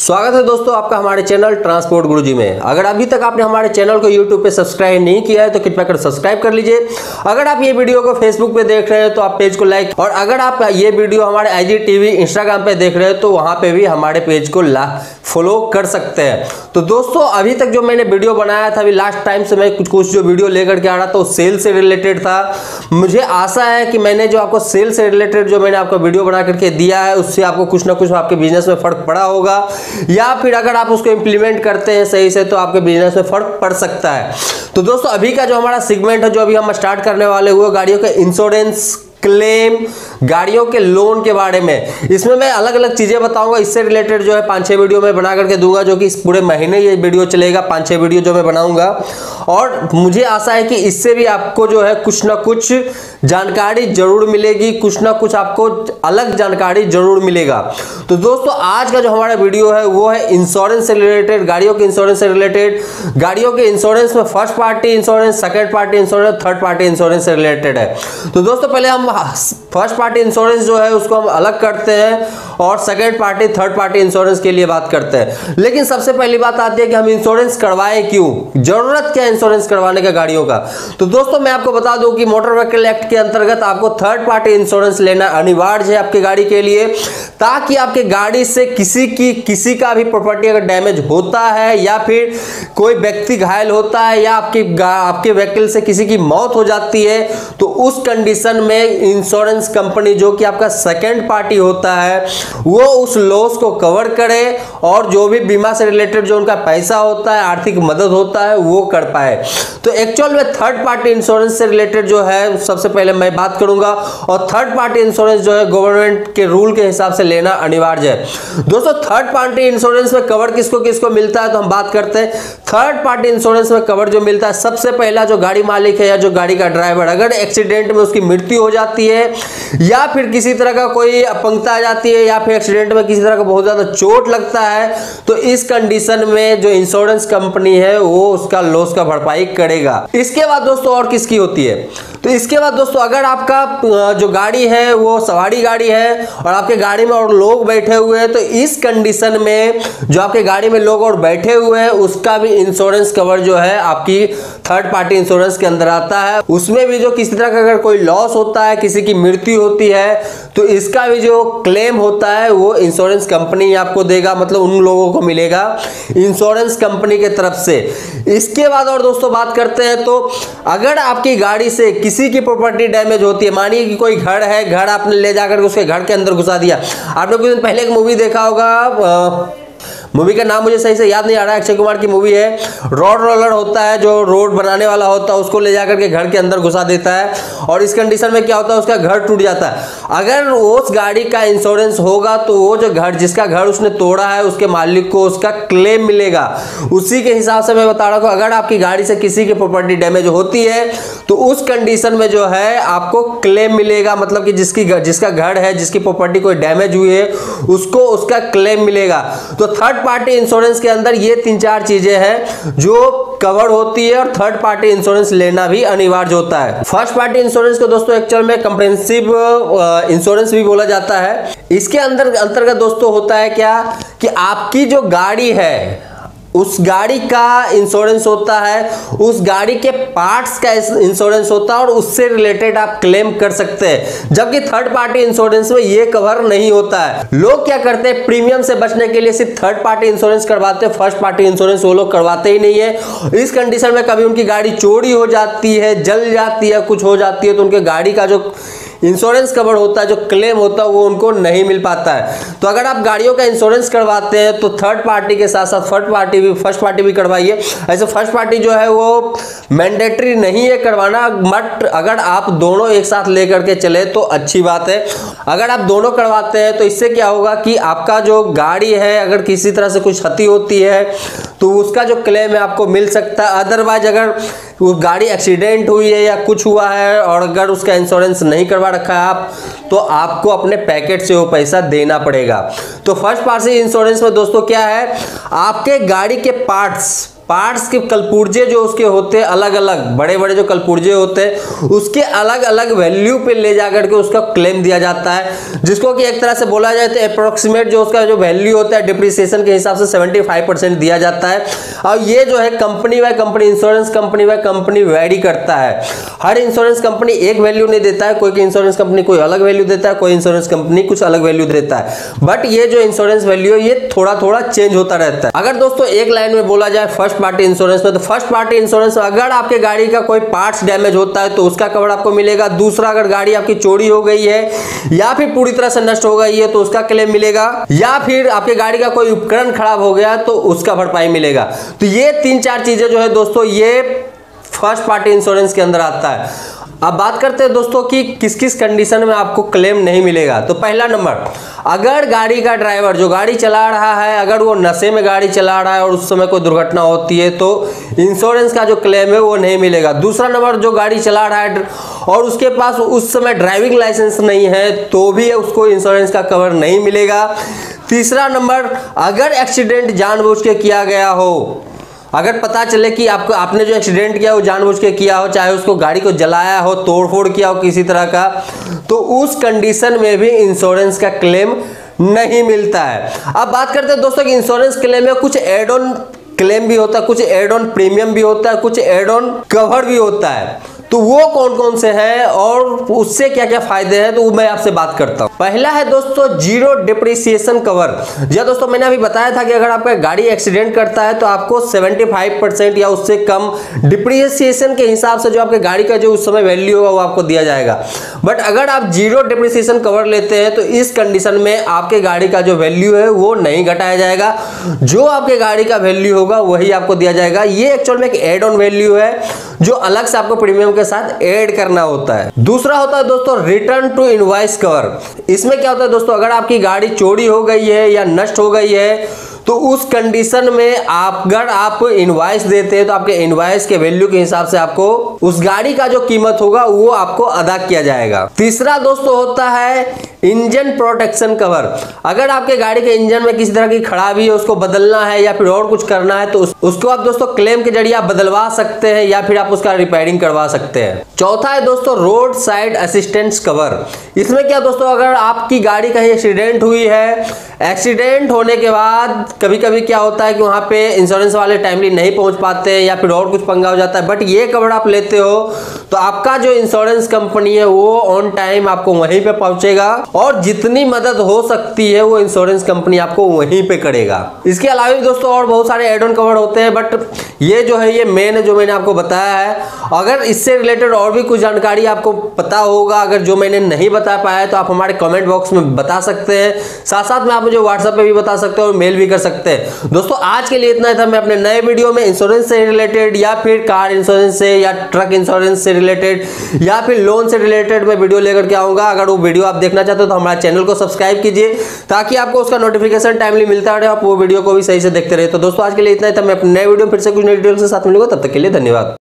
स्वागत है दोस्तों आपका हमारे चैनल ट्रांसपोर्ट गुरुजी में। अगर अभी तक आपने हमारे चैनल को यूट्यूब पे सब्सक्राइब नहीं किया है तो कृपया कर सब्सक्राइब कर लीजिए। अगर आप ये वीडियो को फेसबुक पे देख रहे हैं तो आप पेज को लाइक और अगर आप ये वीडियो हमारे आई टीवी इंस्टाग्राम पे देख रहे हैं तो वहाँ पे भी हमारे पेज को फॉलो कर सकते हैं। तो दोस्तों, अभी तक जो मैंने वीडियो बनाया था, अभी लास्ट टाइम से मैं कुछ कुछ जो वीडियो लेकर के आ रहा था, वो सेल से रिलेटेड था। मुझे आशा है कि मैंने जो आपको सेल से रिलेटेड जो मैंने आपको वीडियो बना करके दिया है, उससे आपको कुछ ना कुछ आपके बिज़नेस में फ़र्क पड़ा होगा। या फिर अगर आप उसको इंप्लीमेंट करते हैं सही से तो आपके बिज़नेस में फ़र्क पड़ सकता है। तो दोस्तों, अभी का जो हमारा सेगमेंट है, जो अभी हम स्टार्ट करने वाले हुए गाड़ियों के इंश्योरेंस क्लेम गाड़ियों के लोन के बारे में। इसमें मैं अलग अलग चीज़ें बताऊँगा, इससे रिलेटेड जो है पाँच छह वीडियो मैं बना करके दूँगा, जो कि इस पूरे महीने ये वीडियो चलेगा पाँच छह वीडियो जो मैं बनाऊँगा। और मुझे आशा है कि इससे भी आपको जो है कुछ ना कुछ जानकारी ज़रूर मिलेगी, कुछ ना कुछ आपको अलग जानकारी ज़रूर मिलेगा। तो दोस्तों, आज का जो हमारा वीडियो है, वो है इंश्योरेंस से रिलेटेड गाड़ियों के इंश्योरेंस से रिलेटेड गाड़ियों के इंश्योरेंस में first party insurance second party insurance third party insurance से रिलेटेड है। तो दोस्तों, पहले हम फ़र्स्ट पार्टी इंश्योरेंस जो है, उसको हम अलग करते हैं और second party third party insurance के लिए बात करते हैं। लेकिन सबसे पहली बात आती है कि हम इंश्योरेंस करवाएँ क्यों? ज़रूरत क्या इंश्योरेंस करवाने का गाड़ियों का? तो दोस्तों, मैं आपको बता दूँ कि मोटर व्हीकल एक्ट के अंतर्गत आपको थर्ड पार्टी इंश्योरेंस लेना अनिवार्य है आपकी गाड़ी के लिए, ताकि आपके गाड़ी से किसी की, किसी का भी प्रॉपर्टी अगर डैमेज होता है या फिर कोई व्यक्ति घायल होता है या आपकी आपके व्हीकल से किसी की मौत हो जाती है तो उस कंडीशन में इंश्योरेंस कंपनी जो कि आपका सेकेंड पार्टी होता है, वो उस लॉस को कवर करे और जो भी बीमा से रिलेटेड जो उनका पैसा होता है, आर्थिक मदद होता है, वो कर पाए। तो एक्चुअल में थर्ड पार्टी इंश्योरेंस से रिलेटेड जो है, सबसे पहले मैं बात करूँगा और थर्ड पार्टी इंश्योरेंस जो है गवर्नमेंट के रूल के हिसाब से लेना अनिवार्य है। दोस्तों थर्ड पार्टी इंश्योरेंस में कवर किसको किसको मिलता है तो हम बात करते हैं। थर्ड पार्टी इंश्योरेंस में कवर जो मिलता है, सबसे पहला जो गाड़ी मालिक है या जो गाड़ी का ड्राइवर अगर एक्सीडेंट में उसकी मृत्यु हो जाती है, या फिर किसी तरह का कोई अपंगता आ जाती है, या फिर एक्सीडेंट में किसी तरह का बहुत ज़्यादा चोट लगता है तो इस कंडीशन में जो इंश्योरेंस कंपनी है, वो उसका लॉस का भरपाई करेगा। इसके बाद दोस्तों और किसकी होती है? इसके बाद दोस्तों, अगर आपका जो गाड़ी है, वो सवारी गाड़ी है और आपके गाड़ी में और लोग बैठे हुए हैं तो इस कंडीशन में जो आपके गाड़ी में लोग और बैठे हुए हैं, उसका भी इंश्योरेंस कवर जो है, आपकी थर्ड पार्टी इंश्योरेंस के अंदर आता है। उसमें भी जो किसी तरह का अगर कोई लॉस होता है, किसी की मृत्यु होती है तो इसका भी जो क्लेम होता है, वो इंश्योरेंस कंपनी आपको देगा मतलब उन लोगों को मिलेगा इंश्योरेंस कंपनी के तरफ़ से। इसके बाद और दोस्तों, बात करते हैं तो अगर आपकी गाड़ी से किसी की प्रॉपर्टी डैमेज होती है, मानिए कि कोई घर है, घर आपने ले जाकर उसके घर के अंदर घुसा दिया। आपने कुछ दिन पहले एक मूवी देखा होगा मूवी का नाम मुझे सही से याद नहीं आ रहा है अक्षय कुमार की मूवी है। रोड रोलर होता है, जो रोड बनाने वाला होता है, उसको ले जाकर के घर के अंदर घुसा देता है और इस कंडीशन में क्या होता है, उसका घर टूट जाता है। अगर उस गाड़ी का इंश्योरेंस होगा तो वो जो घर, जिसका घर उसने तोड़ा है, उसके मालिक को उसका क्लेम मिलेगा। उसी के हिसाब से मैं बता रहा हूँ अगर आपकी गाड़ी से किसी की प्रॉपर्टी डैमेज होती है तो उस कंडीशन में जो है, आपको क्लेम मिलेगा। मतलब कि जिसकी जिसका घर है, जिसकी प्रॉपर्टी कोई डैमेज हुई है, उसको उसका क्लेम मिलेगा। तो थर्ड पार्टी इंश्योरेंस के अंदर ये तीन चार चीज़ें हैं जो कवर होती है और थर्ड पार्टी इंश्योरेंस लेना भी अनिवार्य होता है। फ़र्स्ट पार्टी इंश्योरेंस को दोस्तों एक्चुअल में कंप्रेंसिव इंश्योरेंस भी बोला जाता है। इसके अंदर अंतर्गत दोस्तों होता है क्या? कि आपकी जो गाड़ी है उस गाड़ी का इंश्योरेंस होता है, उस गाड़ी के पार्ट्स का इंश्योरेंस होता है और उससे रिलेटेड आप क्लेम कर सकते हैं। जबकि थर्ड पार्टी इंश्योरेंस में ये कवर नहीं होता है। लोग क्या करते हैं? प्रीमियम से बचने के लिए सिर्फ़ थर्ड पार्टी इंश्योरेंस करवाते हैं फ़र्स्ट पार्टी इंश्योरेंस वो लोग करवाते ही नहीं है। इस कंडीशन में कभी उनकी गाड़ी चोरी हो जाती है, जल जाती है, कुछ हो जाती है तो उनके गाड़ी का जो इंश्योरेंस कवर होता है, जो क्लेम होता है, वो उनको नहीं मिल पाता है। तो अगर आप गाड़ियों का इंश्योरेंस करवाते हैं तो थर्ड पार्टी के साथ साथ फ़र्स्ट पार्टी भी फ़र्स्ट पार्टी भी करवाइए। ऐसे फ़र्स्ट पार्टी जो है, वो मैंडेटरी नहीं है करवाना बट अगर आप दोनों एक साथ लेकर के चले तो अच्छी बात है। अगर आप दोनों करवाते हैं तो इससे क्या होगा कि आपका जो गाड़ी है, अगर किसी तरह से कुछ क्षति होती है तो उसका जो क्लेम है आपको मिल सकता है। अदरवाइज़ अगर वो गाड़ी एक्सीडेंट हुई है या कुछ हुआ है और अगर उसका इंश्योरेंस नहीं करवा रखा है आप तो आपको अपने पैकेट से वो पैसा देना पड़ेगा। तो फ़र्स्ट पार्टी इंश्योरेंस में दोस्तों क्या है? आपके गाड़ी के पार्ट्स पार्ट्स के कलपुर्जे जो उसके होते हैं अलग अलग बड़े बड़े जो कलपुर्जे होते हैं, उसके अलग अलग वैल्यू पे ले जाकर के उसका क्लेम दिया जाता है, जिसको कि एक तरह से बोला जाए तो अप्रोक्सीमेट जो उसका जो वैल्यू होता है डिप्रिसिएशन के हिसाब से 75 परसेंट दिया जाता है। और ये जो है company by company insurance company by company vary करता है। हर इंश्योरेंस कंपनी एक वैल्यू नहीं देता है, कोई इंश्योरेंस कंपनी कोई अलग वैल्यू देता है, कोई इंश्योरेंस कंपनी कुछ अलग वैल्यू देता है। बट ये जो इंश्योरेंस वैल्यू है, ये थोड़ा थोड़ा चेंज होता रहता है। अगर दोस्तों एक लाइन में बोला जाए फ़र्स्ट पार्टी इंश्योरेंस में तो फ़र्स्ट पार्टी इंश्योरेंस अगर आपके गाड़ी का कोई पार्ट्स डैमेज होता है तो उसका कवर आपको मिलेगा। दूसरा, अगर गाड़ी आपकी चोरी हो गई है, या फिर पूरी तरह से नष्ट हो गई है तो उसका क्लेम मिलेगा। या फिर आपके गाड़ी का कोई उपकरण खराब हो गया तो उसका भरपाई मिलेगा। तो ये तीन चार चीज़ें जो है दोस्तों, ये फ़र्स्ट पार्टी इंश्योरेंस के अंदर आता है। अब बात करते हैं दोस्तों कि किस किस कंडीशन में आपको क्लेम नहीं मिलेगा। तो पहला नंबर अगर गाड़ी का ड्राइवर जो गाड़ी चला रहा है, अगर वो नशे में गाड़ी चला रहा है और उस समय कोई दुर्घटना होती है तो इंश्योरेंस का जो क्लेम है वो नहीं मिलेगा। दूसरा नंबर जो गाड़ी चला रहा है और उसके पास उस समय ड्राइविंग लाइसेंस नहीं है तो भी उसको इंश्योरेंस का कवर नहीं मिलेगा। तीसरा नंबर अगर एक्सीडेंट जानबूझ के किया गया हो अगर पता चले कि आपको आपने जो एक्सीडेंट किया हो जानबूझ के किया हो, चाहे उसको गाड़ी को जलाया हो, तोड़फोड़ किया हो, किसी तरह का तो उस कंडीशन में भी इंश्योरेंस का क्लेम नहीं मिलता है। अब बात करते हैं दोस्तों कि इंश्योरेंस क्लेम में कुछ एड ऑन क्लेम भी होता है, कुछ एड ऑन प्रीमियम भी होता है, कुछ एड ऑन कवर भी होता है। तो वो कौन कौन से हैं और उससे क्या क्या फ़ायदे हैं तो मैं आपसे बात करता हूँ। पहला है दोस्तों, ज़ीरो डिप्रिसिएशन कवर। या दोस्तों, मैंने अभी बताया था कि अगर आपका गाड़ी एक्सीडेंट करता है तो आपको 75 परसेंट या उससे कम डिप्रिसिएशन के हिसाब से जो आपके गाड़ी का जो उस समय वैल्यू होगा, वो आपको दिया जाएगा। बट अगर आप ज़ीरो डिप्रिसिएशन कवर लेते हैं तो इस कंडीशन में आपके गाड़ी का जो वैल्यू है, वो नहीं घटाया जाएगा। जो आपके गाड़ी का वैल्यू होगा, वही आपको दिया जाएगा। ये एक्चुअल में एक एड ऑन वैल्यू है। जो अलग से आपको प्रीमियम के साथ एड करना होता है। दूसरा होता है दोस्तों रिटर्न टू इनवाइस कवर इसमें क्या होता है दोस्तों, अगर आपकी गाड़ी चोरी हो गई है या नष्ट हो गई है तो उस कंडीशन में आप अगर आप इनवाइस देते हैं तो आपके इनवाइस के वैल्यू के हिसाब से आपको उस गाड़ी का जो कीमत होगा वो आपको अदा किया जाएगा। तीसरा दोस्तों होता है इंजन प्रोटेक्शन कवर अगर आपके गाड़ी के इंजन में किसी तरह की खराबी है उसको बदलना है या फिर और कुछ करना है तो उस, उसको आप दोस्तों क्लेम के ज़रिए आप बदलवा सकते हैं या फिर आप उसका रिपेयरिंग करवा सकते हैं। चौथा है दोस्तों रोड साइड असिस्टेंस कवर इसमें क्या दोस्तों अगर आपकी गाड़ी कहीं एक्सीडेंट हुई है एक्सीडेंट होने के बाद कभी कभी क्या होता है कि वहाँ पे इंश्योरेंस वाले टाइमली नहीं पहुँच पाते हैं या फिर और कुछ पंगा हो जाता है बट ये कवर आप लेते हो तो आपका जो इंश्योरेंस कंपनी है, वो ऑन टाइम आपको वहीं पे पहुंचेगा और जितनी मदद हो सकती है, वो इंश्योरेंस कंपनी आपको वहीं पे करेगा। इसके अलावा भी दोस्तों और बहुत सारे एड ऑन कवर होते हैं बट ये जो है, ये मेन है जो मैंने आपको बताया है। अगर इससे रिलेटेड और भी कुछ जानकारी आपको पता होगा, अगर जो मैंने नहीं बता पाया तो आप हमारे कमेंट बॉक्स में बता सकते हैं। साथ साथ में आप मुझे व्हाट्सएप पे भी बता सकते हो और मेल भी कर सकते हैं। दोस्तों, आज के लिए इतना था। मैं अपने नए वीडियो में इंश्योरेंस से रिलेटेड या फिर कार इंश्योरेंस से या ट्रक इंश्योरेंस से रिलेटेड या फिर लोन से रिलेटेड मैं वीडियो लेकर के आऊँगा। अगर वो वीडियो आप देखना चाहते हो तो हमारे चैनल को सब्सक्राइब कीजिए ताकि आपको उसका नोटिफिकेशन टाइमली मिलता रहे, आप वो वीडियो को भी सही से देखते रहे तो दोस्तों, आज के लिए इतना ही था। मैं अपने नए वीडियो फिर से कुछ नई डिटेल के साथ मिलूँगा। तब तक के लिए धन्यवाद।